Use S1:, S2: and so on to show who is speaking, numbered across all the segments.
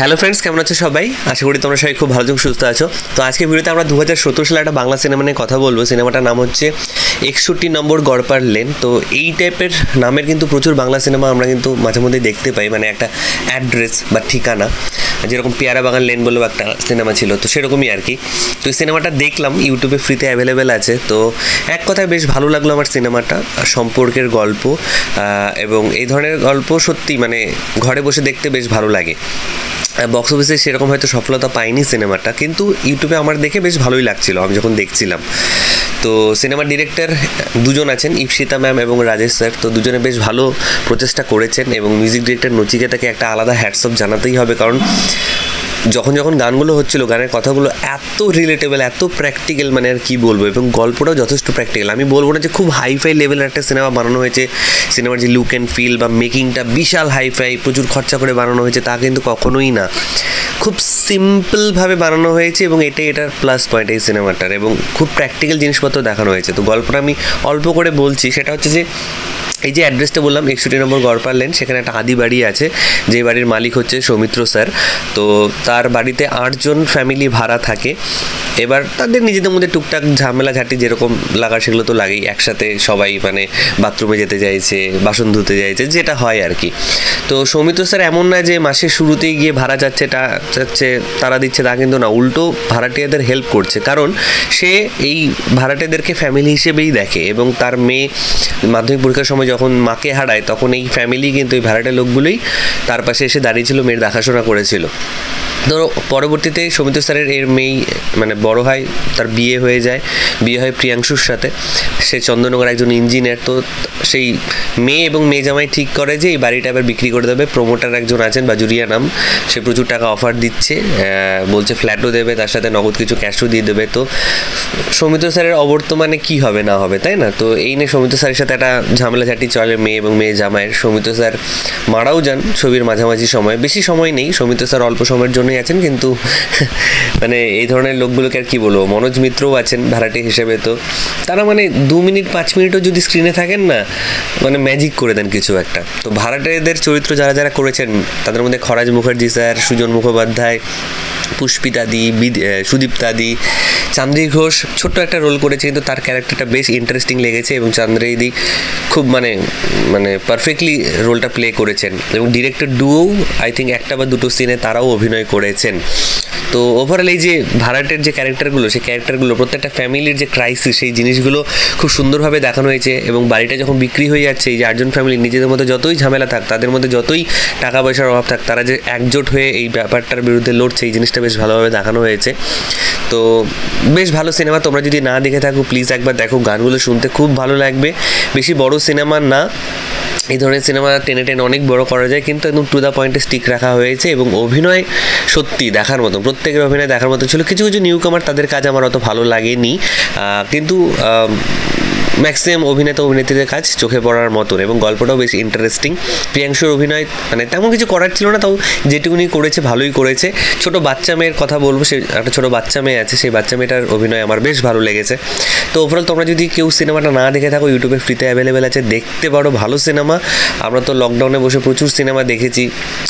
S1: Hello friends কেমন আছো সবাই? আশা করি তোমরা সবাই খুব ভালো এবং সুস্থ আছো। তো আজকে ভিডিওতে আমরা দু হাজার সত্তর সালে একটা বাংলা সিনেমা নিয়ে কথা বলব। সিনেমাটার নাম হচ্ছে একষট্টি নম্বর গড়পার লেন। তো এই টাইপের নামের কিন্তু প্রচুর বাংলা সিনেমা আমরা কিন্তু মাঝে মধ্যে দেখতে পাই মানে একটা অ্যাড্রেস বা ঠিকানা। যেরকম পেয়ারা বাগান লেন বলেও একটা সিনেমা ছিল, তো সেরকমই আর কি। তো এই সিনেমাটা দেখলাম ইউটিউবে ফ্রিতে অ্যাভেলেবেল আছে। তো এক কথায় বেশ ভালো লাগল আমার সিনেমাটা সম্পর্কের গল্প এবং এই ধরনের গল্প সত্যি মানে ঘরে বসে দেখতে বেশ ভালো লাগে। বক্স অফিসে সেরকম হয়তো সফলতা পায়নি সিনেমাটা, কিন্তু ইউটিউবে আমার দেখে বেশ ভালোই লাগছিল, আমি যখন দেখছিলাম। তো সিনেমার ডিরেক্টর দুজন আছেন ইপসিতা ম্যাম এবং রাজেশ স্যার, তো দুজনে বেশ ভালো প্রচেষ্টা করেছেন এবং মিউজিক ডিরেক্টর নচিকেতাকে একটা আলাদা হ্যাটসঅপ জানাতেই হবে, কারণ যখন যখন গানগুলো হচ্ছিল, গানের কথাগুলো এত রিলেটেবল এত প্র্যাকটিক্যাল মানে আর কি বলব, এবং গল্পটাও যথেষ্ট প্র্যাকটিক্যাল আমি বলব না যে খুব হাইফাই লেভেলের একটা সিনেমা বানানো হয়েছে। সিনেমার যে লুক অ্যান্ড ফিল বা মেকিংটা বিশাল হাইফাই প্রচুর খরচা করে বানানো হয়েছে, তা কিন্তু কখনোই না। খুব সিম্পলভাবে বানানো হয়েছে এবং এটাই এটার প্লাস পয়েন্ট এই সিনেমাটার এবং খুব প্র্যাকটিক্যাল জিনিসপত্র দেখানো হয়েছে। তো গল্পটা আমি অল্প করে বলছি, সেটা হচ্ছে যে, এই যে অ্যাড্রেসটা বললাম, একষট্টি নম্বর গড়পার লেন সেখানে একটা আদি বাড়ি আছে যে বাড়ির মালিক হচ্ছে সৌমিত্র স্যার তো তার বাড়িতে আটজন ফ্যামিলি ভাড়া থাকে। এবার তাদের নিজেদের মধ্যে টুকটাক ঝামেলা ঝাঁটি যেরকম লাগা সেগুলো তো লাগেই। একসাথে সবাই মানে বাথরুমে যেতে চাইছে, বাসন ধুতে চাইছে, যেটা হয় আর কি তো সৌমিত্র স্যার এমন না যে মাসের শুরুতেই গিয়ে ভাড়া যাচ্ছে টা যাচ্ছে তারা দিচ্ছে, তা কিন্তু না। উল্টো ভাড়াটিয়াদের হেল্প করছে। কারণ সে এই ভাড়াটেদেরকে ফ্যামিলি হিসেবেই দেখে এবং তার মেয়ে মাধ্যমিক পরীক্ষার সময় যখন মাকে হারায়, তখন এই ফ্যামিলি কিন্তু এই ভাড়াটে লোকগুলোই তার পাশে এসে দাঁড়িয়েছিল মেয়ের দেখাশোনা করেছিল। ধরো, পরবর্তীতে সৌমিত্র স্যারের এর মেয়ে মানে বড় হয় তার বিয়ে হয়ে যায়। বিয়ে হয় প্রিয়াংশুর সাথে। সে চন্দননগর একজন ইঞ্জিনিয়ার, তো সেই মেয়ে এবং মেয়ে জামাই ঠিক করে যে, এই বাড়িটা এবার বিক্রি করে দেবে। প্রমোটার একজন আছেন, বাজুরিয়া নাম। সে প্রচুর টাকা অফার দিচ্ছে। বলছে ফ্ল্যাটও দেবে, তার সাথে নগদ কিছু ক্যাশও দিয়ে দেবে। তো সৌমিত্র স্যারের অবর্তমানে কি হবে, না হবে, তাই না? তো এই নিয়ে সৌমিত্র স্যারের সাথে একটা ঝামেলা ঝাঁটি চলে, মেয়ে এবং মেয়ে জামাইয়ের। সৌমিত্র স্যার মারাও যান ছবির মাঝামাঝি সময়। বেশি সময় নেই। সৌমিত্র স্যার অল্প সময়ের জন্যই আছেন কিন্তু মানে এই ধরনের লোকগুলোকে আর কি বলব? মনোজ মিত্রও আছেন ভাড়াটে হিসেবে তো। তারা মানে দু মিনিট, পাঁচ মিনিটও যদি স্ক্রিনে থাকেন না মানে ম্যাজিক করে দেন কিছু একটা। তো ভাড়াটেদের চরিত্র যারা যারা করেছেন, তাদের মধ্যে খরাজ মুখার্জি স্যার, সুজন মুখোপাধ্যায় পুষ্পিতাদি সুদীপ্তাদি চান্দ্রী ঘোষ ছোট্ট একটা রোল করেছে, কিন্তু তার ক্যারেক্টারটা বেশ ইন্টারেস্টিং লেগেছে এবং চান্দ্রীদি খুব মানে মানে পারফেক্টলি রোলটা প্লে করেছেন। এবং ডিরেক্টর ডুও আই থিঙ্ক একটা বা দুটো সিনে তারাও অভিনয় করেছেন। তো ওভারঅল এই যে ভাড়াটের যে ক্যারেক্টারগুলো সেই ক্যারেক্টারগুলো প্রত্যেকটা ফ্যামিলির যে ক্রাইসিস সেই জিনিসগুলো খুব সুন্দরভাবে দেখানো হয়েছে এবং বাড়িটা যখন বিক্রি হয়ে যাচ্ছে, এই যে আটজন ফ্যামিলি নিজেদের মধ্যে যতই ঝামেলা থাক, তাদের মধ্যে যতই টাকা পয়সার অভাব থাক, তারা যে একজোট হয়ে এই ব্যাপারটার বিরুদ্ধে লড়ছে, এই জিনিসটা বেশ ভালোভাবে দেখানো হয়েছে। তো বেশ ভালো সিনেমা তোমরা যদি না দেখে থাকো প্লিজ একবার দেখো, গানগুলো শুনতে খুব ভালো লাগবে। বেশি বড় সিনেমা না, এই ধরনের সিনেমা টেনে টেনে অনেক বড় করা যায়, কিন্তু একদম টু দ্য পয়েন্টে স্টিক রাখা হয়েছে এবং অভিনয় সত্যি দেখার মতো। প্রত্যেকের অভিনয় দেখার মতো ছিল। কিছু কিছু নিউ কামার তাদের কাজ আমার অত ভালো লাগেনি। কিন্তু ম্যাক্সিমাম অভিনেতা অভিনেত্রীদের কাজ চোখে পড়ার মতন এবং গল্পটাও বেশ ইন্টারেস্টিং প্রিয়াংশুর অভিনয় মানে তেমন কিছু করার ছিল না, তাও যেটুকুনি করেছে ভালোই করেছে। ছোট বাচ্চা মেয়ের কথা বলব, সে একটা ছোট বাচ্চা মেয়ে আছে, সেই বাচ্চা মেয়েটার অভিনয় আমার বেশ ভালো লেগেছে। তো ওভারঅল তোমরা যদি কেউ সিনেমাটা না দেখে থাকো ইউটিউবে ফ্রিতে অ্যাভেলেবেল আছে, দেখতে পারো, ভালো সিনেমা। আমরা তো লকডাউনে বসে প্রচুর সিনেমা দেখেছি,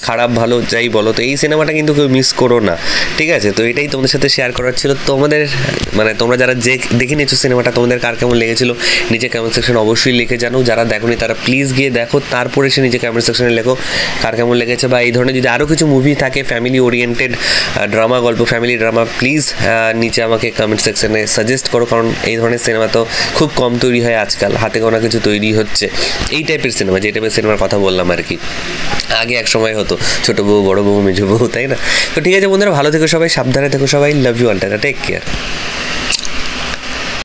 S1: খারাপ, ভালো, যাই বলো, তো এই সিনেমাটা কিন্তু কেউ মিস করো না, ঠিক আছে? তো এটাই তোমাদের সাথে শেয়ার করার ছিল। তোমাদের মানে তোমরা যারা যে, দেখে নিয়েছো সিনেমাটা, তোমাদের কার কেমন লেগেছিল? নিচে কমেন্ট সেকশন অবশ্যই লিখে জানো। যারা দেখোনি তারা প্লিজ গিয়ে দেখো। তারপরে সে নিচে কমেন্ট সেকশনে লেখো কার কেমন লেগেছে বা এই ধরনের যদি আরও কিছু মুভি থাকে ফ্যামিলি ওরিয়েন্টেড ড্রামা গল্প ফ্যামিলি ড্রামা প্লিজ নিচে আমাকে কমেন্ট সেকশনে সাজেস্ট করো। কারণ এই ধরনের সিনেমা তো খুব কম তৈরি হয় আজকাল। হাতে গোনা কিছু তৈরি হচ্ছে। এই টাইপের সিনেমা যে টাইপের সিনেমার কথা বললাম আর কি। আগে এক সময় হতো, ছোটো বউ, বড় বউ, মেজো বউ, তাই না? তো ঠিক আছে বন্ধুরা, ভালো থেকো সবাই, সাবধানে থেকো সবাই love you all take care